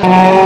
Oh.